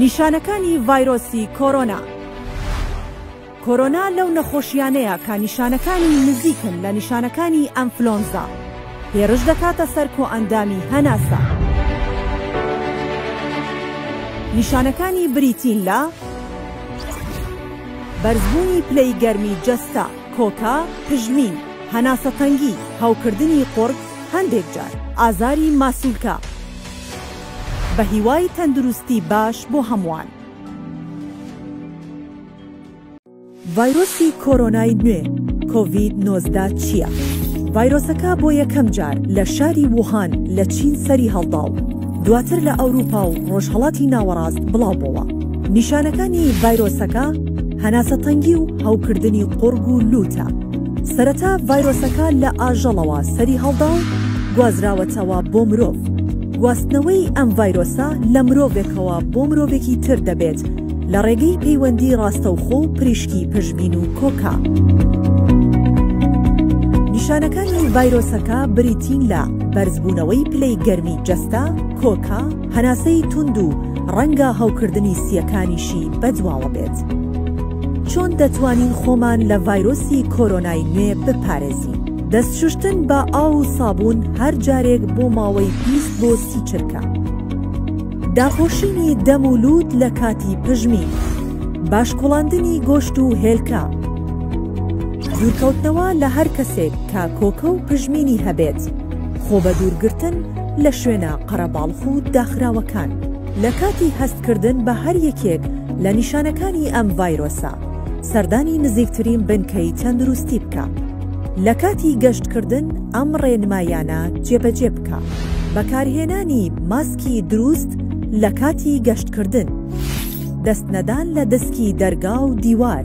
نیشانەکانی ڤایرۆسی کۆرۆنا کۆرۆنا لەو نەخۆشیانەیە کە نیشانەکانی نزیکن لە نیشانەکانی ئەمفلۆنزا هێرش دەکاتە سەر کۆ ئەندامی هەناسە نیشانەکانی بریتین لە بەرزبوونی پلەی گەرمی جەستە کۆکە، پژمین، هەناسەتەنگی، هەوکردنی قوڕگ، هەندێک جار ئازاری ماسولکە. بەهیوای تەندروستی باش بۆ هەمووان. ڤایرۆسی کۆرۆنای نوێ، کۆڤید نۆزدە، چییە؟ ڤایرۆسەکە بۆ یەکەم جار لە شاری ووهان لە چین سەریهەڵدا و، دواتر لە ئەوروپا و ڕۆژهەڵاتی ناوەڕاست بڵاوبۆوە. نیشانەکانی ڤایرۆسەکە هەناسەتەنگی و هەوکردنی قوڕگ و لووتە. سەرەتا ڤایرۆسەکە لە ئاژەڵەوە سەری هەڵدا و گوازراوەتەوە بۆ مرۆڤ. گواستنەوەی ئەم ڤایرۆسە لە مرۆڤێکەوە بۆ مرۆڤێکی تر دەبێت لە ڕێگەی پەیوەندی ڕاستەوخۆ و پریشکی پشتبین و کۆکە. نیشانەکانی ڤایرۆسەکە بریتین لە. بەرزبوونەوەی پلەی گەرمی جەستە، کۆکە، هەناسەی توند و ڕەنگە هەوکردنی سییەکانیشی بەدواوە بێت. چۆن دەتوانین خۆمان لە ڤایرۆسی کۆرۆنای نوێ بپارێزین؟ دەست شوشتن بە ئاو و سابوون هەر جارێک بۆ ماوەی بیست بۆ سی چرکە. داپۆشینی دەم و لووت لە کاتی پژمین. باش کوڵاندنی گۆشت و هێلکە. دوورکەوتنەوە لە هەر کەسێک کە کۆکە و پژمینی هەبێت، خۆ بە دوورگرتن لە شوێنە قەرەباڵخ و داخراوەکان لە کاتی هەستکردن بە هەر یەکێک لە نیشانەکانی ئەم ڤایرۆسە، سەردانی نزیکترین بنکەی تەندروستی بکە. لە کاتی گەشتکردن ئەم ڕێنمایانە جێبەجێ بکە. بەکارهێنانی ماسکی دروست لە کاتی گەشتکردن. دەستنەدان لە دەسکی دەرگا و دیوار.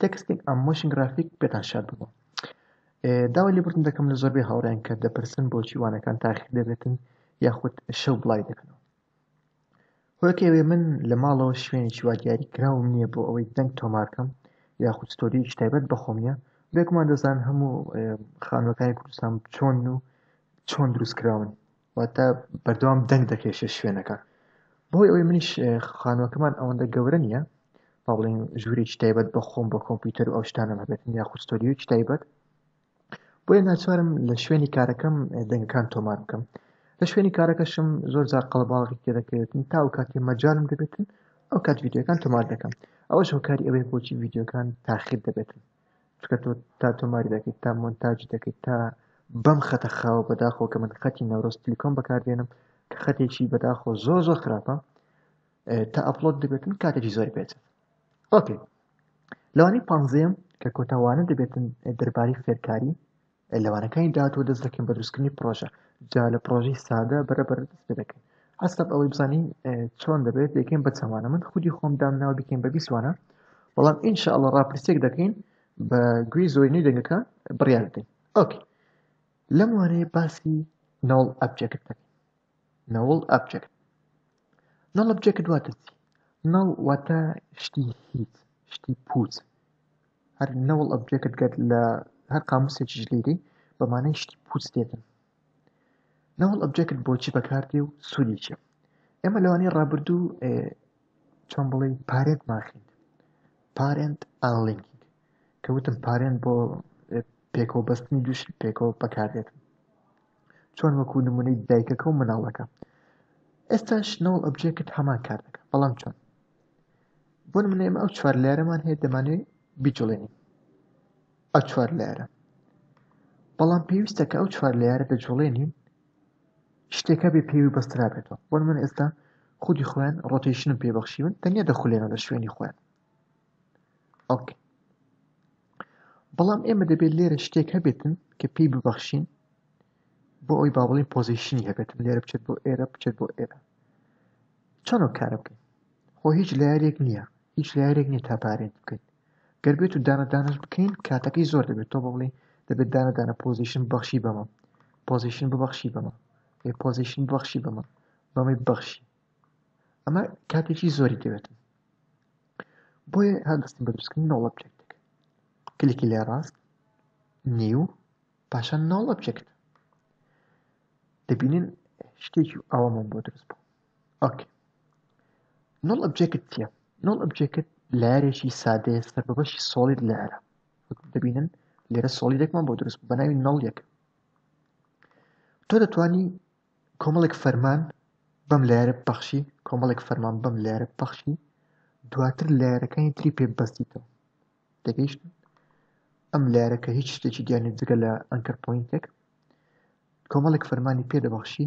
تێکستینگ ئەم مۆشن گرافیک پێتان شار بووە داوای لێبوردن دەکەم لە زۆربەی هاوڕیان کە دەپرسن بۆ جیوانەکان تاخیر دەبێتن یاخود شەو بڵای دەکەنەوە هۆکەوێ من لە ماڵەوە شوێنی چیوا دیاری کراوم نییە بۆ ئەوەی دەنگ تۆمارکەم یاخود ستۆری شتایبەت بەخۆم نیە بێکمان دەزان هەموو خانوەکانی کوردستان چۆن و چۆن دروستکراون واتە بەردەوام دەنگ دەکێشێ شوێنەکە بۆی ئەوەی منیش خانوەکەمان ئەوەندە گەورە نییە بەڵین ژوورێکی تایبەت بە خۆم بە کۆمپیوتەر و ئەو شتانم هەبێت یا خوستۆریوکی تایبەت بۆیە ناچارم لە شوێنی کارەکەم دەنگەکان تۆمار بکەم لە شوێنی کارەکەشم زۆر زار قەڵباڵی تێ دەکەوێتن تا و کاتی مەجارم دەبێتن ئەو کات یددیوەکان تۆمار دەکەم ئەوەش هۆکاری ئەوەیە بۆچی یددیوەکان تاخیر دەبێتن چکە تۆ تا تۆماری دەکەیت تا مۆنتاجی دەکەیت تا بەم خەتە خاوە بەداخۆ کە من خەتی نەورۆز تلیکۆم بەکاردێنم کە خەتێکی بەداخۆ زۆر زۆر خراپە تا ئەپلۆت دەبێتن کاتێکی زۆری بێت ئۆکەی لەوانی پانزێم کە کۆتاوانە دەبێتن دەرباری فێرکاری لەوانەکانی داهاتوو دەست دەکەین بە دروستکردنی پرۆژە جا لە پرۆژی سادە بەرە بەرە دەست پێ دەکەین حسب ئەوەی بزانین چۆن دەبێت دەکەین بە چەوانە من خودی خۆم دام ناو بکەین بە بیسوانە بەڵام ئینشاء الله ڕاپرسێک دەکەین بە گوێی زۆرینەی دەنگەکە بڕیان بدەین ئۆکی لەم وانەیە باسی ناوڵ ئەبجێکت دەکەین ناوڵ ئەبجێکت ناڵ ئەبجێکت دواتر ناڵ واتە شتی هیچ شتی پوچ هەر نەوڵ ئەبجێکت گەت لە هەر قاموسێکیش لیری بە مانای شتی پوچ دێتن نەوڵ ئەبجێکت بۆچی بەکاردێ و سوودی چێ ئێمە لەوانی ڕابردوو چۆن بڵێ پارێت ماخیند پارێنت ئالینکینگ کە وتم پارێنت بۆ پێکەوە بەستنی دووش پێکەوە بەکاردێت چۆن وەکو نمونەی دایکەکە و مناڵەکە ئێستاش نەوڵ ئەبجێکت هەمان کار دەکە بەڵام چۆن بۆ من ئێمە ئەو چوار لارەمان هەیە دەمانێت بیجڵێنین ئەو چوار لارە بەڵام پێویستە کە ئەو چوار لارە دەجوڵێنین شتێکە بێ پێوی بەسترابێتەوە بۆ من ئێستا خودی خۆیان ڕۆتیشنم پێبەخشی من تەنیا دەخولێنە لە شوێنی خۆیان ئۆکێ بەڵام ئێمە دەبێت لێرە شتێک هەبێتن کە پێی ببەخشین بۆ ئەوی بابڵین پۆزیشنی هەبێتن لێرە بچێت بۆ ئێرە بچێت بۆ ئێرە چۆنەوە کارە بکەین خۆ هیچ لایەرێک نییە هیچ لایەرێک نیە تا پارێت بکەیت گەر بێت و دانەدانش بکەین کاتەکەی زۆر دەبێت تۆ بڵێ دەبێت دانەدانە پۆزیشن بەخشی بەمە پۆزیشن ببەخشی بەمە پۆزیشن بەخشی بەمە بەمەی بەخشی ئەمە کاتێکی زۆری دەوێت بۆیە هەندستن بە دروستکردن نۆڵە بچێت کلیکی لێ ڕاست نیو پاشان نۆڵە بچێت دەبینین شتێکی ئەوەمان بۆ دروست بوو ئۆکێ نۆڵ ئەبجێکت چییە نۆڵ ئەبجێکت لارێکی سادەیە سەر بە بەشی سۆڵید لارە دەبینن لێرە سۆڵیدێکمان بۆ دروست بە ناوی نەڵ یەک تۆ دەتانی کۆمەڵێک فەرمان بەم لارە پەخشی کۆمەڵێک فەرمان بەم لارە پەخشی دواتر لارەکانی تری پێ بەستیتەوە دەگەیشت ئەم لارەکە هیچ شتێکی دیانی جگە لە ئەنکەر پوینتێک کۆمەڵێک فەرمانی پێ دەبەخشی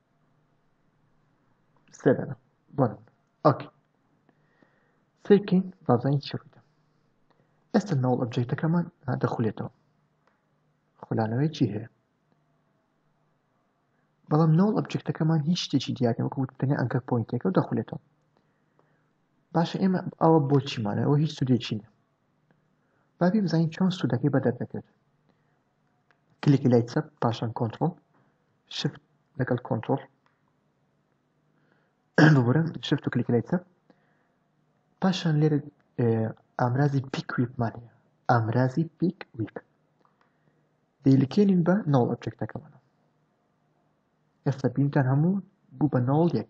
سێ دەنە بۆ نمونە ئۆکێ سێ بکەین بازانین چی ڕوویدا ئێستا ناوڵ ئەبجەیتەکەمان دەخولێتەوە خولانەوەی چی هەیە بەڵام ناوڵ ئەبجێکتەکەمان هیچ شتێکی دیارە وەکو تەنیا ئەنکەر پوینتێکە و دەخولێتەوە باشە ئێمە ئەوە بۆچیمانە ئەوە هیچ سودێکی نیە بابی بزانین چۆن سوودەکەی بەدەر دەکرێت کلیکی لای چەپ پاشان کۆنتترۆل شفت لەگەڵ کۆنتترۆل ببورە شفت و کلیکی لای چەپ پاشان لێرە ئامرازی پیک ویپمان هەیە ئامرازی پیک ویپ دەیلکێنین بە ناڵ ئۆبجێکتەکەمانە ئێستا بینتان هەموو بوو بە ناڵ یەک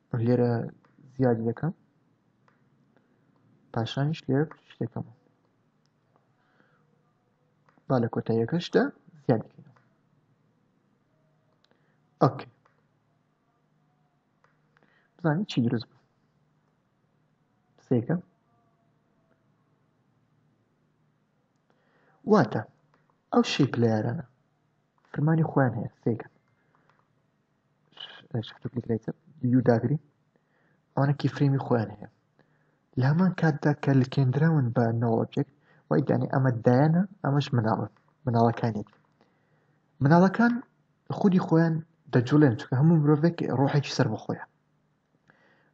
لێرە زیادی دەکەم پاشانیش لێرە پشت دەکەم با لە کۆتاییەکەشدا زیاد دەکەین ئۆکێ بزانین چی دروست بوو سێکە واتە ئەو شی پلیارانە فرمانی خۆیان هەیە سێکە یو داگری ئەوانە کی فرێمی خۆیان هەیە لە هەمان کاتدا کە لکێندراون بە نەوەجێک وای دانی ئەمە دایەنە ئەمەش مناڵە مناڵەکانێت مناڵەکان خودی خۆیان دەجوڵێن چکە هەموو مرۆڤێک ڕۆحێکی سەر بە خۆیان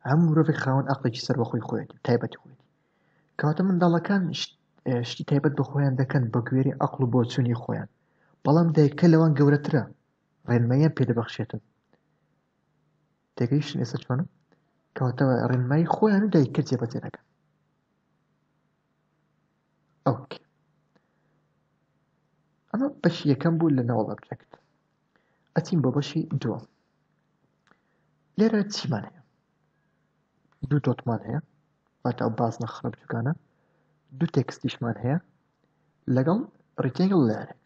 هەموو مرۆڤێک خاون ئەقلێکی سەر بەخۆی خۆێت تایبەتی خۆێت کەواتە منداڵەکان شتی تایبەت بە خۆیان دەکەن بە گوێری ئەقل و بۆچوونی خۆیان بەڵام دایکە لەوان گەورەترە ڕێنماییان پێ دەبەخشێتن تێگەیشتن ئێستا چۆنە کەواتەوە ڕێنمایی خۆیان و دایکە جێبەجێ دەکەن ئەوک ئەمە بەشی یەکەم بوو لە ناوەڵە بجەکت ئەچین بۆ بەشی دووە لێرە چیمان هەیە دوو دۆتمان هەیە واتا ئەو باز نەخڕە بچووکانە دوو تێکستیشمان هەیە لەگەڵ ڕیتێگەڵ لارێک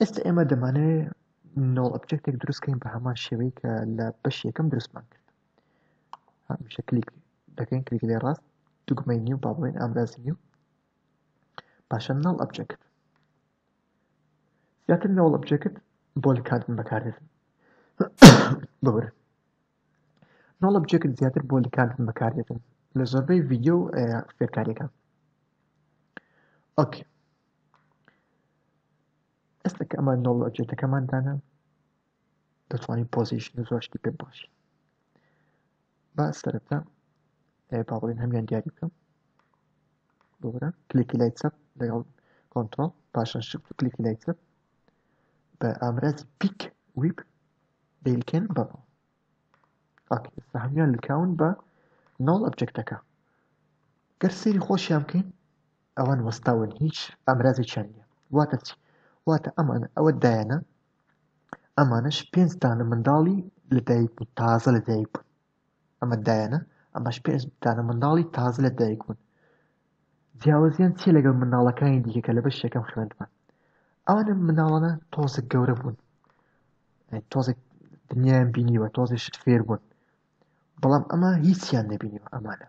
ئێستا ئێمە دەمانەوێت نۆڵ ئەبجێکتێک دروستکەین بە هەمان شێوەی کە لە بەش یەکەم دروستمان کرد هەمیشە کلیک دەکەین کلیک لێ ڕاست دوگمەی نیو با بڵێن ئامرازی نیو پاشە نەڵ ئەبجێکت زیاتر نەوەڵ ئەبجێکت بۆ لکاندن بەکاردێت ببر نەڵ ئەبجێکت زیاتر بۆ لکاندن بەکاردێتن لە زۆربەی ڤیددیو فێرکاریەکان ئۆکێ ئێستا کە ئەمان نۆڵۆجێتەکەمان دانا دەتوانین پۆزیشن زۆر شتی پێ باشی با سەرەتا باڵین هەمیان دیاری بکەم بۆرە کلیکی لای چەپ لەگەڵ کۆنتۆڵ پاشان شفت و کلیکی لای چەپ بە ئامرازی پیک ویپ دەیلکێن بەڵ ئاکستا هەمیان لکاون بە نۆڵ ئەبجێکتەکە گەر سری خۆشیان بکەین ئەوان وەستاون هیچ ئامرازێکیان نیە واتە چی واتە ئەمانە ئەوە دایەنە ئەمانش پێنج دانە منداڵی لە دایک بوون تازە لە دایک بوون ئەمە دایەنە ئەمەش پێنج دانە منداڵی تازە لە دایک بوون جیاوازیان چی لەگەڵ منداڵەکانی دیکەکە لە بەش یەکەم خوێندمان ئەوانە مناڵانە تۆزێک گەورە بوون تۆزێک دنیایان بینیوە تۆزێک شت فێر بوون بەڵام ئەمە هیچیان نەبینیوە ئەمانە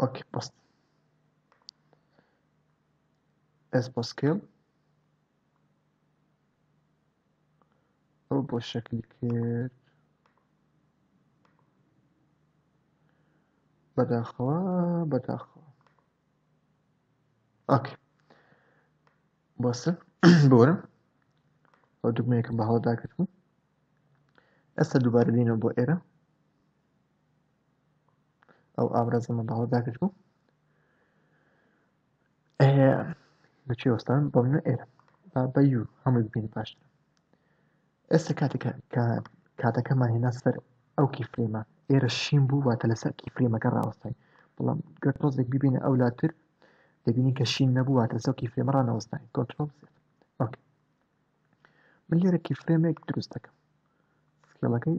ئۆکی پست ئێس بۆ سکێل ئەو بۆ شەکلی کرد بەداخەوە بەداخەوە ئۆکی بۆسە بۆرە ئەو دوگمەیەکم بە هەڵداکردبوو ئێستا دووبارە دینەوە بۆ ئێرە ئەو ئامرازە منداڵە داگرت و لە چی وەستان بۆ منە ئێرە بە یو هەمووی ببین پاشتر ئێستا کاتەکە کە کاتەکەمان هێنا سەر ئەو کیفرێمە ئێرە شین بوو واتە لەسەر کیفرێمەکە ڕاوەستای بەڵام گەر تۆزێک ببینە ئەو لاتر دەبینی کە شین نەبوو واتە سەو کیفرێمە ڕانەوەستای کۆنترۆل من لێرە کیفرێمێک دروست دەکەم سکێڵەکەی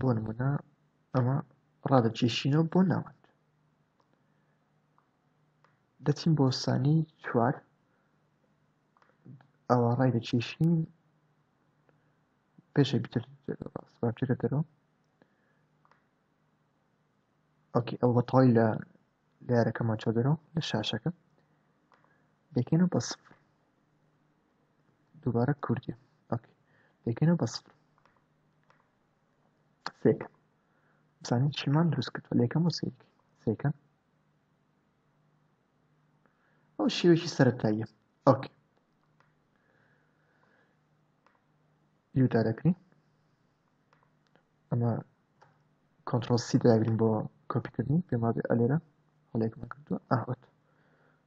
بۆ نمونە ئەمە ڕادەکێشینەوە بۆ ناوەند دەچین بۆ سانی چوار ئەوە ڕای دەکێشین پێشە بیتر ڕاستباکرە دەرەوە ئۆکی ئەو بەتەوای لە لارەکەمان چۆ دەرەوە لە شاشەکە دەکەینەوە بە سفر دووبارە کوردی دەکەینە بە سفر سێکە بزانین چیمان دروست کردوە لەکەم و سێک سێکە ئەو شێوێکی سەرەتاییە ئۆکی یودا دەکەین ئەمە کۆنتترۆل سی داگرین بۆ کۆپیکردنی پێما بێ ئەلێرە هەڵێکمان کردووە ئاهوت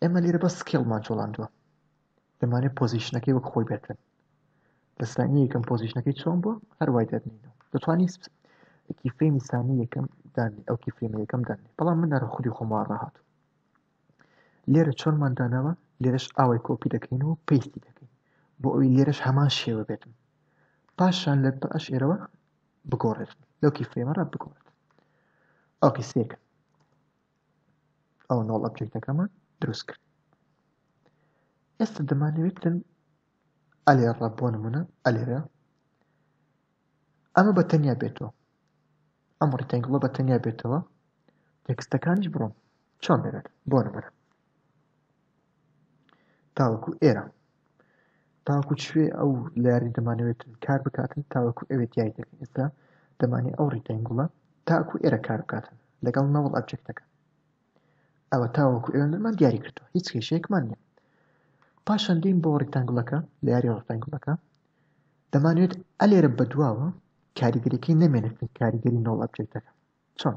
ئێمە لێرە بە سکێڵمان جوڵاندووە دەمانێت پۆزیشنەکەی وەک خۆی بێتن لە سانی یەکەم پۆزیشنەکەی چۆن بووە هەروای دەرنینەوە دەتوانی کیفێمی سانی یەکەم دانی ئەو کیفێمە یەکەم دانی بەڵام من نەرە خودی خۆمان ڕاهات لێرە چۆنمان داناوە لێرەش ئاوای کۆپی دەکەین و پێستی دەکەین بۆ ئەوی لێرەش هەمان شێوە بێتن پاشان لە پاش ئێرەوە بگۆڕێت لەو کیفێمەڕە بگۆڕێت ئەوکی سێکە ئەو نۆڵ ئەبجەکتەکەمان دروست کرد ئێستا دەمانەوێت لەن ئەلێ ڕە بۆ نمونە ئەلێرە ئەمە بە تەنیا بێتەوە ئەم ڕیتەنگڵە بە تەنیا بێتەوە تێکستەکانیش بڕۆم چۆن دەبێت بۆ نمونە تاوەکو ئێرە تاوەکو شوێ ئەو لاری دەمانەوێتن کار بکاتن تاوەکو ئەوێت یای دەکەن ئێستا دەمانی ئەو ڕیتەنگوڵە تاکو ئێرە کار بکاتن لەگەڵ نەوەڵ ئەبجێکتەکە ئەوە تاوەکو ئێوەمان دیاری کردو هیچ کێشەیەکمان نیە پاشان دیم بۆ ڕیتەنگوڵەکە لە یاری ڕتەنگوڵەکە دەمانوێت ئەلێرە بەدواوە کاریگەریەکەی نەمێنێتن کاریگەری نەوڵ ئەبجێکتەکە چۆن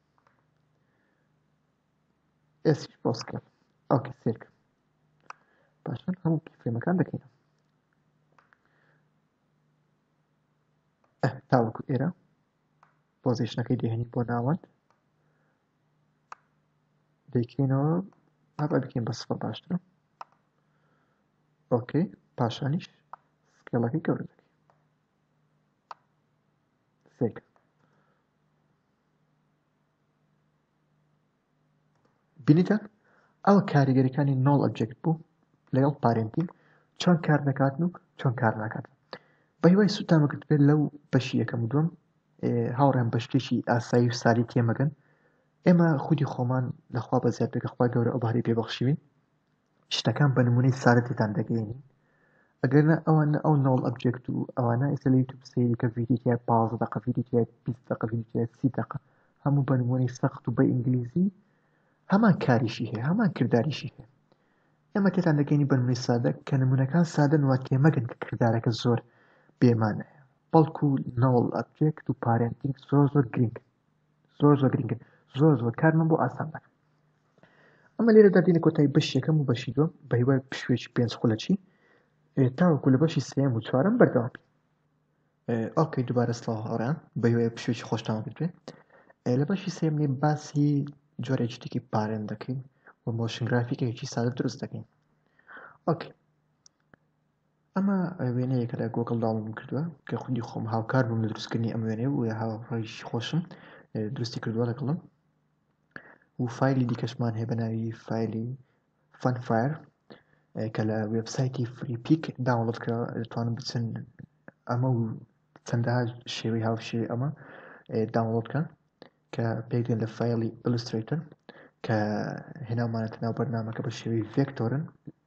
ئێسیش پۆستکە ئۆکە سێرکە پاشان هەموو کیفرێمەکان دەکەینە تاوەکو ئێرە پۆزیشنەکەی دێهێنی بۆ ناوەند دەیکەینەوە ئابا بکەین بە سفر باشترە ئۆکەی پاشانیش سکێڵەکەی گەورە دەکەین سێک بینیتان ئەوە کاریگەریەکانی نۆڵ ئەبجێکت بوو لەگەڵ پارێنتین چۆن کار دەکاتن و چۆن کار ناکات بە هیوای سوتامەکرد بێت لەو بەشی یەکەم دوم هاوڕێن بە شتێکی ئاسایی و ساری تێمەگەن ئێمە خودی خۆمان لەخوا بە زیاد بێکە خخوای گەورە ئەوباری پێبەخشیوین شتەکان بە نمونەی سادە تێتان دەگەێنین ئەگەر نە ئەوانە ئەو نۆڵ ئەبجێکت و ئەوانە ئیسە لە یوتوب سری کە ویدیتە پاز دقە ویدیتە دقە ویدیتە سی دقە هەموو بە نمونەی سەخت و بە ئینگلیزی هەمان کاریشی هەیە هەمان کردداریشی هەیە ئێمە تێتان دەگەینی بەرمەی سادە کە نمونونەکان سادە نوات تێمەگەن کە کردارەکە زۆر بێمانەیە بەڵکو نەوەڵ ئەبجێکت و پارێنتینگ زۆر زۆر گرنگ زۆر زۆر گرنگە زۆر زۆر کارمان بۆ ئاسان بەر ئەمە لێرە دادینە کۆتای بەش یەکەم و بەشی دوم بە هیوای پشوێکی پێنج خولەچی تاوەکو لە بەشی سێم و چوارم بەردەوام ئۆکەی دووبارە سڵاوڕان بە هیوای پشوێکی خۆشتان بێ لە بەشی سێمنی باسی جۆرێکی تێکی پارێن دەکەین و مۆشنگرافیکێکی سادە دروست دەکەین ئۆکەی ئەمە وێنەیەکە لە گۆگڵ داڵم کردووە کە خودی خۆم هاوکار بووم لە دروستکردنی ئەم وێنێ و هاوڕێژی خۆشم دروستی کردووە لەگەڵم و فیلی دیکەشمان هەیە بە ناوی فیلی فەنفایر کە لە وبسایتی فری پیک داوڵت کە دەتوانم بچن ئەمە و چەندە شێوەی هاوشێوی ئەمە داوڵۆتکە کە پێکدێن لە فیلی ئەلستریتر کە هێناومانە ناو بەرنمەکە بە شێوی ڤێکتۆرن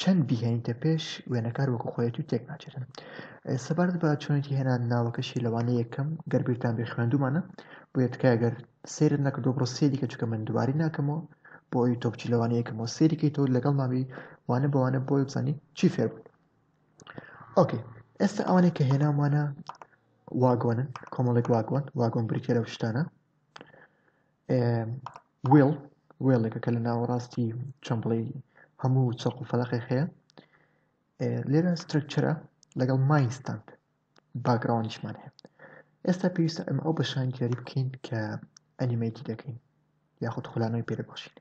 چەند بیهێنیتە پێش وێنەکار وەکو خۆیەتی و تێک ناچێتن سەبارەت بە چۆنێتی هێنان ناوەکەشی لەوانە یەکەم گەر بیرتان بێ خوێندومانە بۆیە تکایە گەر سێرت نەکردو بڕۆ سێری کە چکە من دواری ناکەمەوە بۆ ئەوی تۆپچی لەوانە یەکەمەوە سێریکەی تۆ لەگەڵ ماوی وانە بەوانە بۆی بزانانی چی فێر بوو ئۆکێ ئێستا ئەوانەی کە هێناوانە واگۆنن کۆمەڵێک واگۆن واگۆن بریتێ لەو شتانە وێڵ وێڵێکە کە لە ناوەڕاستی چەند بڵێ هەموو چەق و فەلەقێک هەیە لێرە سترکچرە لەگەڵ ماینستاند باگراوانیشمان هەیە ئێستا پێویستە ئەمە ئەو بەشان دیاری بکەین کە ئەنیمەیتی دەکەین یاخود خولانەوەی پێدەبخشین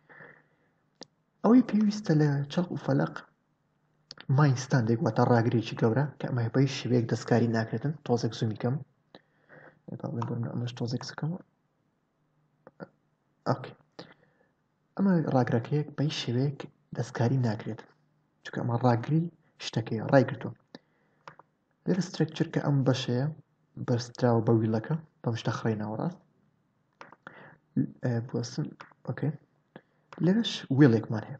ئەوەی پێویستە لە چەق و فەلق ماینستاندێک واتە ڕاگرێکی گەورە کە ئەمە بەی شوێک دەستکاری ناکرێتن تۆزێک زومی کەم ئەمەش تۆزێک سکەمەوە ئۆکەی ئەمە ڕاگرەکەیەک بەی شێوەیەک دەستکاری ناکرێت چکە ئەمە ڕاگری شتەکەی ڕای کردو لێرە سترەکچر کە ئەم بەشەیە بەرزراوە بە ویلەکە بەم شتە خڕی ناوەڕاست بۆسن ئۆکەی لەش وێڵێکمان هەیە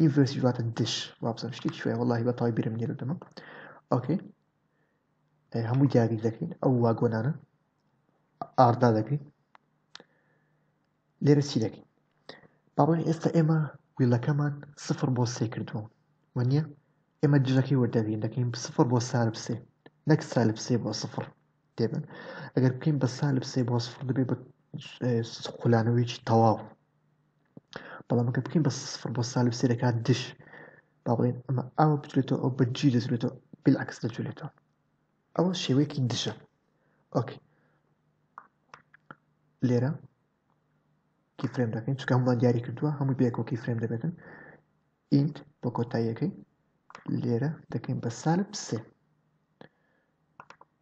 ئی ڤێرسیش واتە دش وابزانم شتێکی وایە وەڵاهی بەتەواوی بیرم نییە لەو دەمە ئۆکەی هەمووی داگیر دەکەین ئەو واگۆنانە ئاردا دەکەین لێرە چی دەکەین با بڵێن ئێستا ئێمە ویلەکەمان سفر بۆ سێ کردووە وە نییە ئێمە دژەکەی وەردەبین دەکەین سفر بۆ سالب سێ نەک سالب سێ بۆ سفر دێبن ئەگەر بکەین بە سالب سێ بۆ سفر دەبێت بە خولانەوەیکی تەواو بەڵام ئەگەر بکەین بە سفر بۆ سالب سێ دەکات دش با بڵێن ئەمە ئاوە بجولێتەوە ئەو بەجی دەزولێتەوە بالعکس دەجولێتەوە ئەوە شێوەیەکی دژە ئۆکی لێرە کی فرێم دەکەین چکە هەمووان دیاری کردووە هەموو بێکۆکی فرێم دەبێتن ئینت بۆ کۆتاییەکەی لێرە دەکەین بە سالب سێ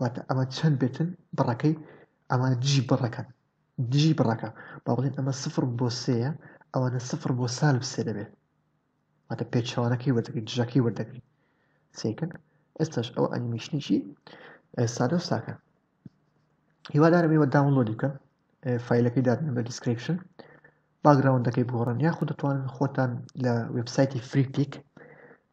واتە ئەمە چەند بێتن بڕەکەی ئەمە جی بڕەکە دژی بڕەکە با بڵێن ئەمە سفر بۆ سەیە ئەوانە سفر بۆ سال سێ دەبێت واتە پێچوانەکەی وەردەگرین دژەکەی وەردەگرین سێکن ئێستاش ئەو ئەنیمیشنیی سادە و ساکە هیوادارم ئێوە داونلۆدی بکە فیلەکەی دادن بە دیسکرپشن باگراوندەکەی بگۆڕن یاخود دەتوانن خۆتان لە وبسایتی فریپیک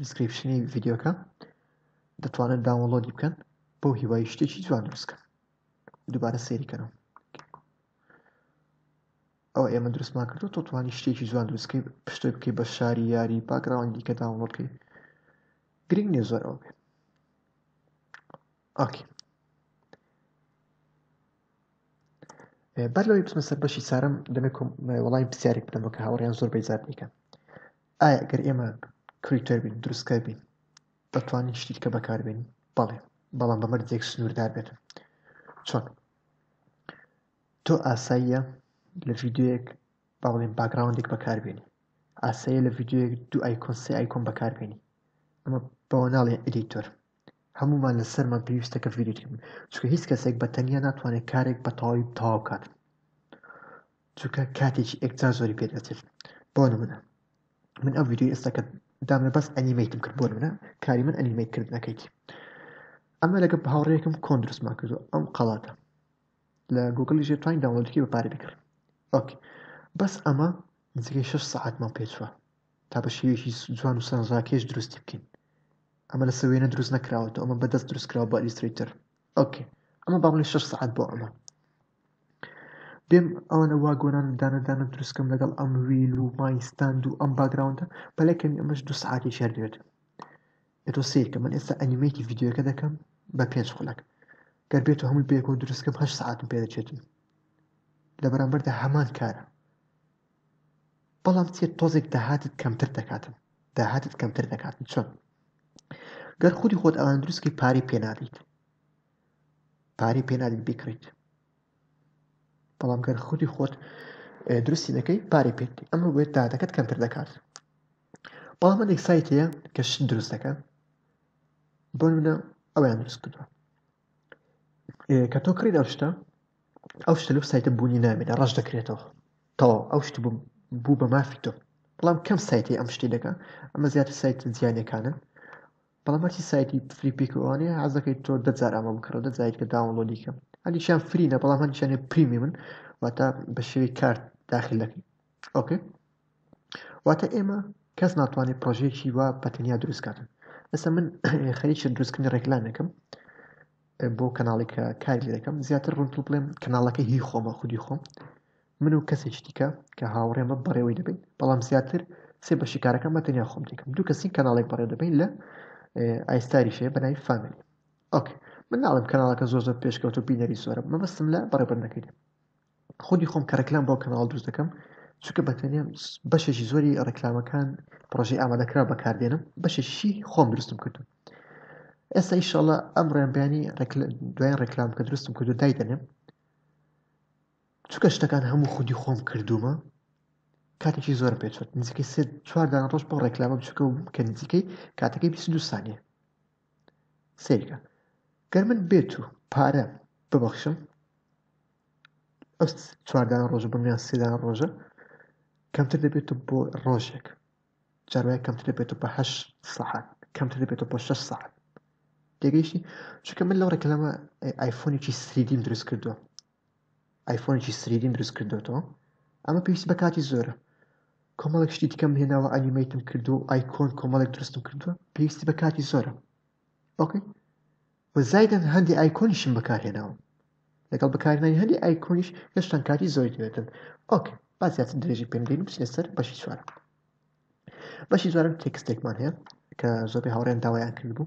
دیسکریپشنی ڤیدیۆکە دەتوانن داوەڵۆدی بکەن بۆ هیوای شتێکی جوان دروستکە دووبارە سێریکەنەوە ئەو ئێمە دروستمان کردو تۆ توانی شتێکی جوان دروستکەی پشتۆی بکەی بە شاری یاری باگراوەندی کە داوەڵۆکەی گرنگ نیە زۆر ئەو بێ ئاکی بەر لەوەی بچمە سەر بەشی چارم دەمێکم وڵی پرسیارێک بدەمەوە کە هاوڕیان زۆر بەیزار بیکەن ئایا ئەگەر ئێمە کریتەر بین دروستکەر بین دەتوانین شتی دیکە بەکاربێنین بەڵێ بەڵام بە مەرجێک سنووردار بێت چۆن تۆ ئاساییە لە ڤیددیوەک با بڵێن باگراوندێک بەکاربێنی ئاسەیە لە ڤیددیوەک دوو ئایکۆن سێ ئایکۆن بەکاربێنی ئەمە بەوە ناڵێ ئەدیتۆر هەمومان لەسەرمان پێویستە کە ڤیددیوکردن چکە هیچ کەسێک بە تەنیا ناتوانێت کارێک بە تەواوی تەواو کات چونکە کاتێکی ئێکجار زۆری پێ دەچێت بۆ نمونە من ئەو ویددیو ئێستاکە دامە بەس ئەنیمەیتم کرد بۆ منە کاری من ئەنیمەیت کردنەکەیتی ئەمە لەگە هاوڕێکم کۆن درستمان کردو ئەم قەڵاتە لە گوگلی ژێ توانین داوەلکی بە پارە بکرد ئۆکی بەس ئەمە نزیکەی 6 سعاتمان پێچوە تا بە شێوێکی جوان و سەنجاکێش دروستی بکەین ئەمە لە سوێنە دروست نەکراوەەوە ئەمە بەدەست دروستکراوە بە ئەلیستریتر ئۆکی ئەمە باڵی 6 سعات بۆ ئەمە بێم ئەوانە وا گۆران دانە دانە دروستکەم لەگەڵ ئەم ویل و مایستاند و ئەم باگراوندا پەلە کەمی ئەمەش دو سعاتی شار دەوێت ئەتۆ سیرکە من ئێستا ئەنیمەیەکی ڤیددیوەکە دەکەم بە پێنج خولەک گەر بێت و هەمووی بێکۆ دروستکەم هە سعاتم پێ دەچێتن لە بەرامبەردا هەمان کارە بەڵام چێت تۆزێک داهاتت کەمتر دەکاتن داهاتت کەمتر دەکاتن چۆن گەر خودی خۆت ئەوان دروستکەی پارەی پێنادەیت پارەی پێنادت بیکڕیت بەڵام گەر خودی خۆت درستی نەکەی پارەی پێت ئەمە بێت دادەکەت کەمتر دەکات بەڵام ئەێک سایتەیە کە شت دروست دەکەن بۆ منە ئەویان دروست کردوە کە تۆ کڕین ئەو شتە ئەو شتە لەو سایتە بوونی نامێنە ڕەش دەکرێتەوە تەواو ئەو شت بووم بوو بە مافی تۆ بەڵام کەم سایتی ئەم شتی دەکە ئەمە زیاتر سایت زیانەکانن بەڵام هەرچی سایتی فری پیک ئەوانەیە حەز دەکەیت تۆ دە جار ئەمە بکڕە دە جاری کە داونلۆدی کەم هەندیکیان فرینە بەڵام هەندیکیانێ پریمیمن واتە بە شێوی کارت داخل دەکەین ئۆکێ واتە ئێمە کەس ناتوانێت پرۆژێکی وا بە تەنیا دروستکاتن ئەسە من خەریکی دروستکردنی ڕێکلامێکم بۆ کەناڵی کە کاری دەکەم زیاتر ڕونتڵ بڵێم کەناڵەکە هی خۆمە خودی خۆم من و کەسێکی دیکە کە هاوڕێمە بەڕێوەی دەبین بەڵام زیاتر سێ بە شکارەکە مە تەنیا خۆم دێکم دوو کەسی کەناڵێک بەڕێ دەبین لە ئایستاری شێ بەنای فامیلی ئۆک من ناڵم کەناڵەکە زۆر زۆر پێشکەوت و بینەری زۆرە مەبەستم لە بەڕێبەر نەکەیت خودی خۆم کە ڕێکلام بۆ کەناڵ دوست دەکەم چونکە بەتەنیا بەشێکی زۆری ڕێکلامەکان پرۆژی ئامادەکرا بەکاردێنم بەشێکی خۆم دروستم کردو ئێستا ئیشەڵە ئەم ڕێنبیانی دوای ڕێکلام کە دروستم کردو دایدەنێم چونکە شتەکان هەموو خودی خۆم کردومە کاتێکی زۆر پێچوت نزیکەی سێ چوار دان ڕۆژ بۆ ڕێکلامە بچکە و کە نزیکەی کاتەکەی 22 سانیە سەیرکە گەر من بێت و پارە ببەخشم ئەست چواردان ڕۆژە بمیان سێدان ڕۆژە کەمتر دەبێت و بۆ ڕۆژێک جاروای کەمتر دەبێت و بە هەش سەحات کەمتر دەبێت و بۆ شش سەحات دەگەیشتی چونکە من لەو ڕێکلامە ئایفۆنێکی سریدیم دروست کردووە ئایفۆنێکی سریدیم دروست کردۆتەوە ئەمە پێویست بە کاتی زۆرە کۆمەڵک شتی دیکەم هێناوە ئەنیمەیتم کردو ئایکۆن کۆمەڵێک دروستم کردووە پێویستی بە کاتی زۆرە ئۆکەی و زایدن هەندی ئایکۆنیشم بەکارهێناوە لەگەڵ بەکارنانی هەندی ئایکۆنیش هێشتان کاتی زۆری دەێتن ئۆکە بازیات درێژی پێم دەین بچینە سەر بەشی چوار بەشی زۆرم تێکستێکمان هەیە کە زۆبی هاوڕێن داوایان کرد بوو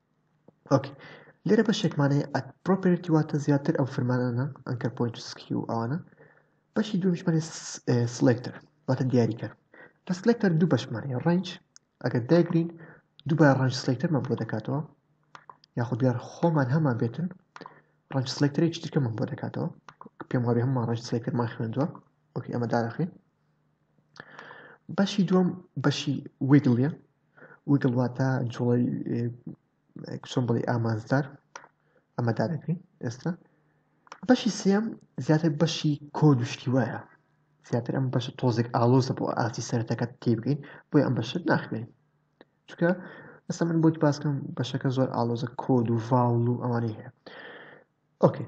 ئۆکەی لێرە بەشێکمان هەیە ئەت پرۆپێرتی واتە زیاتر ئەو فرمانانە ئەنکەر پۆینت و سکی و ئەوانە بەشی دومیشمان سلێکتەر واتە دیاریکەر لە سلێکتەر دوو بەشمان هەیە ڕنج ئەگەر دایگرین دووبار ڕنج سلێکتەرمان بۆ دەکاتەوە یاخود دیار خۆمان هەمان بێتن ڕنج سلێکتەرێکی ترکەمان بۆ دەکاتەوە پێم وابێ هەممان ڕنج سلێکتەرمان خوێندووە ئۆکی ئەمە داراخین بەشی دووەم بەشی ویگلیە ویگڵ واتە جوڵەی چۆن بڵێ ئامانجدار ئەمە دارەکەین ئێستا بەشی سێم زیاتر بەشی کۆد و شتی وایە زیاتر ئەم بەشە تۆزێک ئالۆزە بۆ ئاستی سەرەتەکە تێبگەین بۆی ئەم بەشت ناخوێن چکە ئەستا من بۆت باسکەم بەشەکە زۆر ئالۆزە کۆد و ڤاڵ و ئەوانەی هەیە ئۆکەی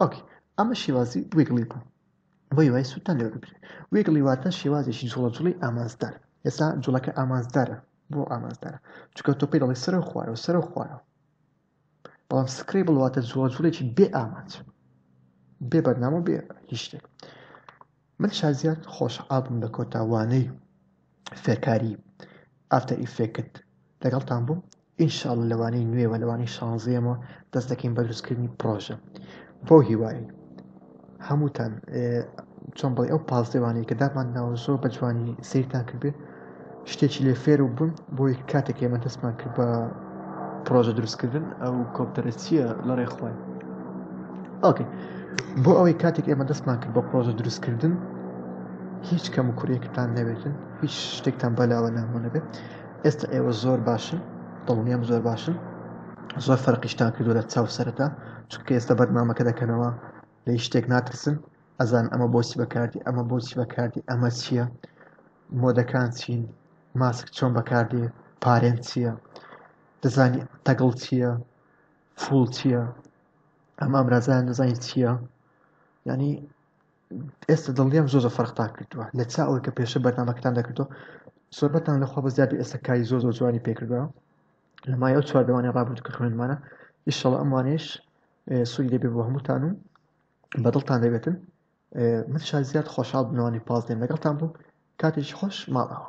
ئۆکی ئەمە شێوازی ویگڵی بوو بۆی وای سووتان لێ بگرێت ویگڵی واتە شێوازێکی جوڵە جوڵی ئامانزدار ئێستا جوڵەکە ئامانزدارە بۆ ئامانزدارە چکە تۆ پێی دەڵی سەر و خوارەوە سەر و خوارەوە بەڵام سکری بڵواتە جوڵە جوڵێکی بێ ئامانج بێ بەرنامە بێ هیچ شتێک من شازیان خۆشحاڵبووم لە کۆتا وانەی فێرکاری ئافتەر ئیفێکت لەگەڵتان بووم ئینشاڵ لەوانەی نوێوە لەوانەی شانزیەمەوە دەست دەکەین بە دروستکردنی پرۆژە بۆ هیوایی هەمووتان چۆن بڵێ ئەو پازدەوانەیە کە دامان ناوە زۆر بە جوانی سیرتان کردێت شتێکی لێ فێر و بوون بۆی کاتێک ئێمە دەستمان کرد بە پرۆژە دروستکردن ئەو کۆپتەرە چییە لە ڕێخوای ئۆکەی بۆ ئەوەی کاتێک ئێمە دەستمان کرد بە پرۆژە دروستکردن هیچ کەم و کوریەکتان نەبێتن هیچ شتێکتان بەلاوە نامۆ نەبێت ئێستا ئێوە زۆر باشن دڵنیام زۆر باشن زۆر فەرقیشتان کردو لە چاو سەرەتا چونکە ئێستا بەرنمەکە دەکەنەوە لە شتێک ناترسن ئەزان ئەمە بۆچی بەکاردی ئەمە بۆچی بەکاردی ئەمە چییە مۆدەکان چین ماسک چۆن بەکاردێ پارێن چییە دەزانی تەگڵ چییە فول چییە ئەم ئامرازان دەزانی چییە ینی ئێستا دڵنیام زۆر زە فەرقتا کردووە لە چا ئەوەی کە پێشە بەرنمەکەتان دەکردو سۆبەتان لە خۆ بە زیادی ئێستا کاری زۆر زۆر جوانی پێکردووە لە مای ئەو چواردەوانی ڕابردوو کە خوێنمانە ئیشەڵ ئەموانش سوودی دەبێت بۆ هەمووتان و بەدڵتان دەبێتن من شازیات خۆشحاڵ بنەوانی پازدێن لەگەڵتان بووم کاتێکی خۆش ماڵەوە